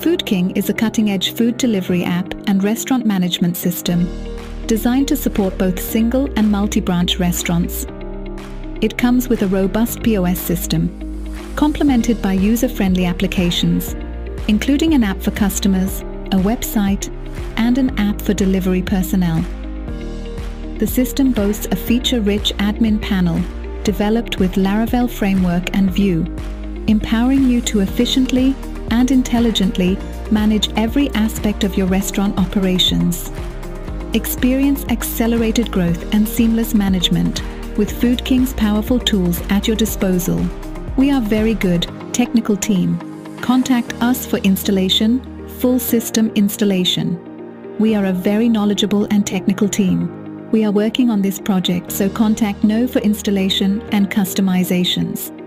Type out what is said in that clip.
Food King is a cutting-edge food delivery app and restaurant management system designed to support both single and multi-branch restaurants. It comes with a robust POS system, complemented by user-friendly applications, including an app for customers, a website, and an app for delivery personnel. The system boasts a feature-rich admin panel developed with Laravel framework and Vue, empowering you to efficiently and intelligently manage every aspect of your restaurant operations. Experience accelerated growth and seamless management with Food King's powerful tools at your disposal. We are very good technical team. Contact us for installation, full system installation. We are a very knowledgeable and technical team. We are working on this project, so contact No for installation and customizations.